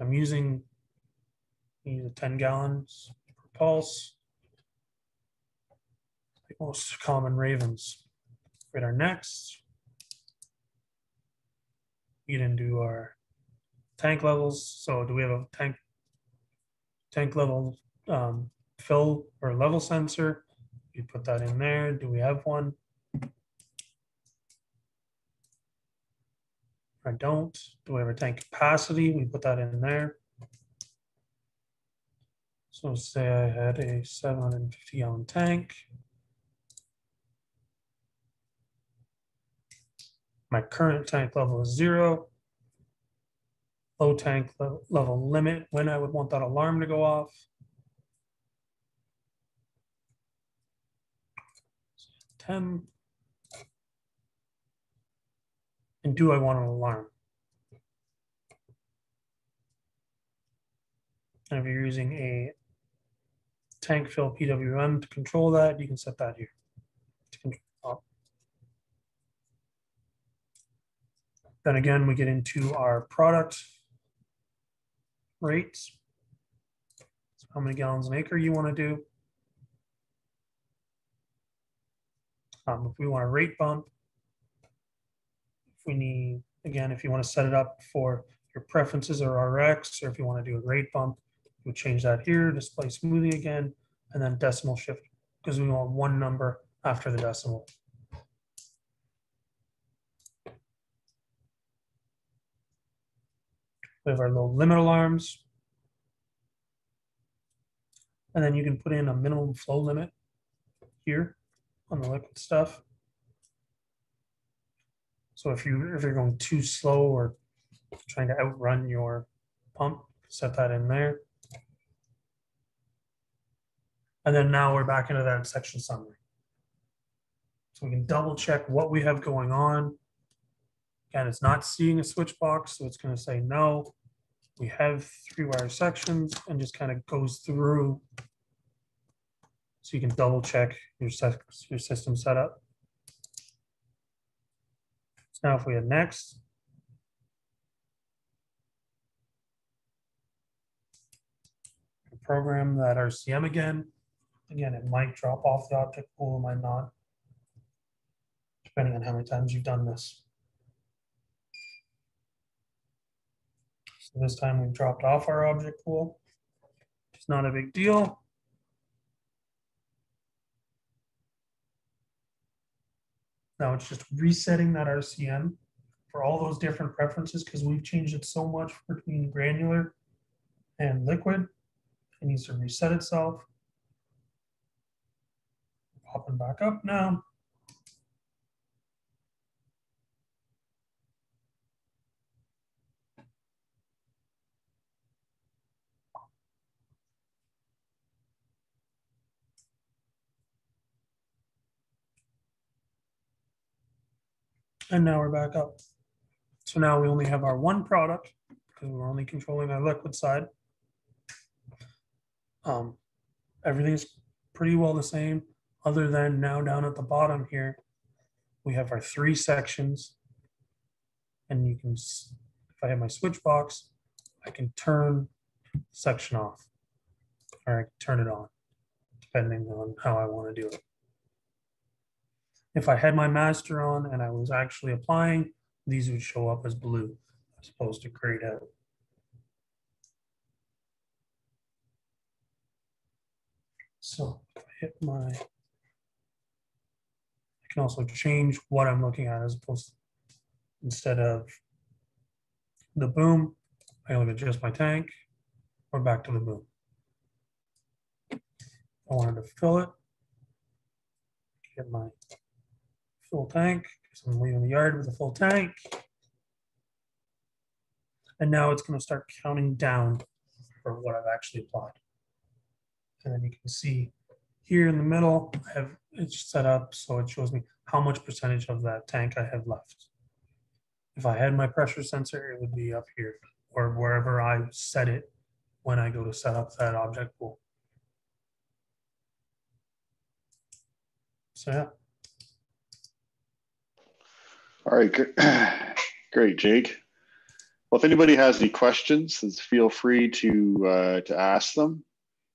I'm using use a 10 gallons per pulse. The most common ravens. Right, our next. We get into our tank levels. So do we have a tank tank level um, fill or level sensor? You put that in there. Do we have one? I don't. Do we have a tank capacity? We put that in there. So say I had a 750 gallon tank. My current tank level is zero. Low tank le- level limit, when I would want that alarm to go off. Ten. And do I want an alarm? And if you're using a tank fill PWM to control that, you can set that here. up. Oh. Then again, we get into our product rates. So how many gallons an acre you want to do. Um, if we want a rate bump, if we need, again, if you want to set it up for your preferences or RX, or if you want to do a rate bump, we change that here, display smoothing again, and then decimal shift, because we want one number after the decimal. We have our low limit alarms. And then you can put in a minimum flow limit here on the liquid stuff. So if you, if you're going too slow or trying to outrun your pump, set that in there. And then now we're back into that section summary. So we can double check what we have going on. Again, it's not seeing a switch box, so it's going to say no. We have three wire sections and just kind of goes through. So you can double check your, your system setup. So now if we hit next. Program that RCM again. Again, it might drop off the object pool, it might not. Depending on how many times you've done this. This time we've dropped off our object pool. It's not a big deal. Now it's just resetting that RCM for all those different preferences because we've changed it so much between granular and liquid. It needs to reset itself. Popping back up now. And now we're back up. So now we only have our one product because we're only controlling our liquid side. Um, everything's pretty well the same, other than now down at the bottom here, we have our three sections. And you can, if I have my switch box, I can turn section off. Or I can turn it on, depending on how I want to do it. If I had my master on and I was actually applying, these would show up as blue as opposed to grayed out. So I hit my, I can also change what I'm looking at as opposed, instead of the boom, I only adjust my tank or back to the boom. I wanted to fill it. Get my full tank, because I'm leaving the yard with a full tank. And now it's gonna start counting down for what I've actually applied. And then you can see here in the middle, I have it set up so it shows me how much percentage of that tank I have left. If I had my pressure sensor, it would be up here or wherever I set it when I go to set up that object pool. So yeah, All right, great, Jake. Well, if anybody has any questions, feel free to uh, to ask them.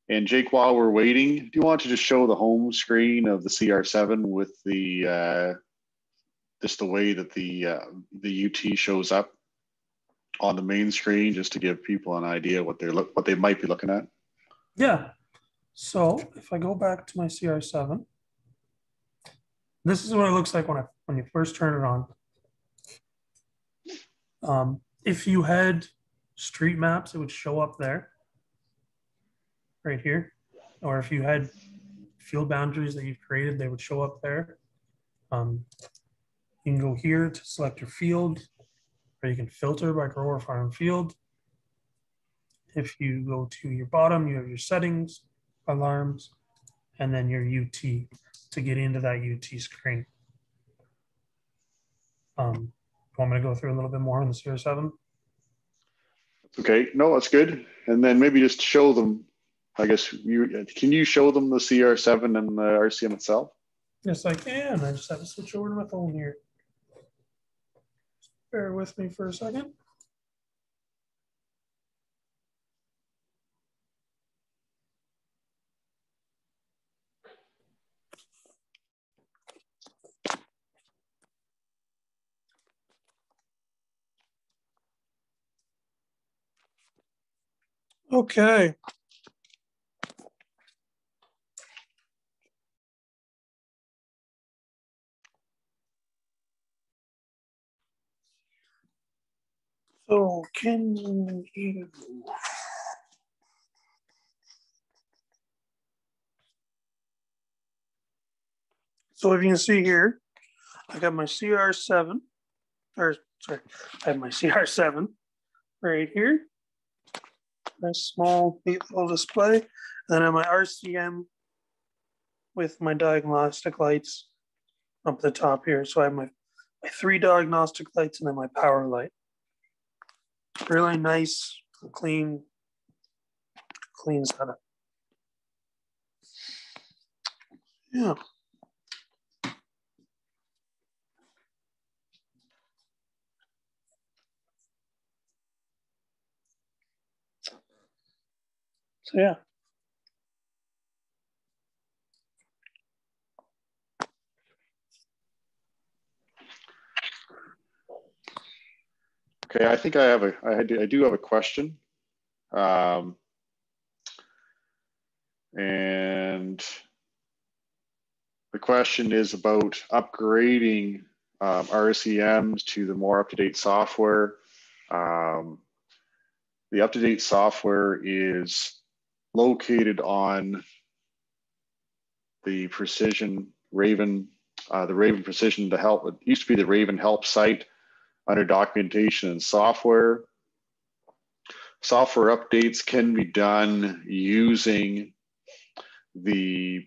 And Jake, while we're waiting, do you want to just show the home screen of the CR7 with the uh, just the way that the uh, the UT shows up on the main screen, just to give people an idea what they're look what they might be looking at? yeah. So if I go back to my CR7, this is what it looks like when I when you first turn it on. Um, if you had street maps, it would show up there, right here. Or if you had field boundaries that you've created, they would show up there. Um, you can go here to select your field, or you can filter by grower farm field. If you go to your bottom, you have your settings, alarms, and then your UT to get into that UT screen. Um, want me to go through a little bit more on the CR7? Okay, no, that's good. And then maybe just show them. I guess you can you show them the CR7 and the RCM itself? Yes, I can. I just have to switch over to my phone here. Bear with me for a second. Okay. So can you? So if you can see here, I got my CR7, or sorry, I have my CR7 right here. Nice small neat display. And then I have my RCM with my diagnostic lights up the top here. So I have my, my three diagnostic lights and then my power light. Really nice, clean, clean setup. Yeah. Yeah. Okay, I think I have a I do, I do have a question. Um, and the question is about upgrading um, RCMs to the more up-to-date software. Um, the up-to-date software is located on the Precision Raven, uh, the Raven Precision to help. It used to be the Raven Help site under documentation and software. Software updates can be done using the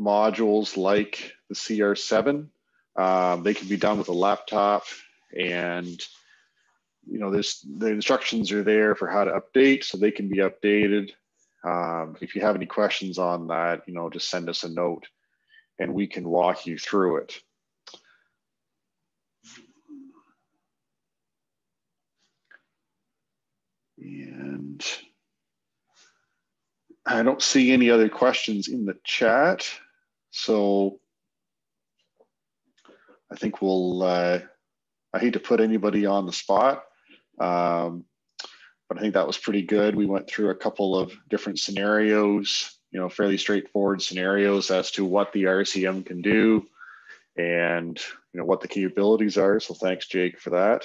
modules like the CR7. Um, they can be done with a laptop and you know this the instructions are there for how to update so they can be updated Um, if you have any questions on that, you know, just send us a note and we can walk you through it. And I don't see any other questions in the chat. So I think we'll, uh, I hate to put anybody on the spot, um, but I think that was pretty good. We went through a couple of different scenarios, you know, fairly straightforward scenarios as to what the RCM can do and, you know, what the capabilities are. So thanks, Jake, for that.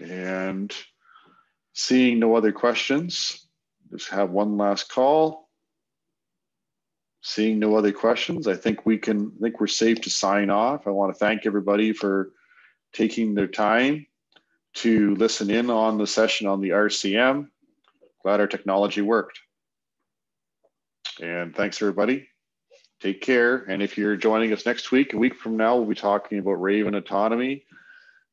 And seeing no other questions, just have one last call. Seeing no other questions, I think we can, I think we're safe to sign off. I want to thank everybody for taking their time to listen in on the session on the RCM. Glad our technology worked. And thanks everybody. Take care. And if you're joining us next week, a week from now, we'll be talking about Raven autonomy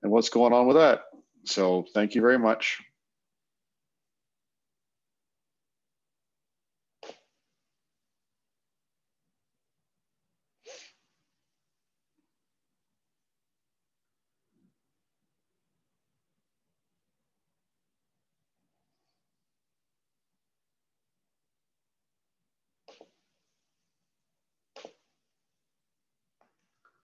and what's going on with that. So thank you very much.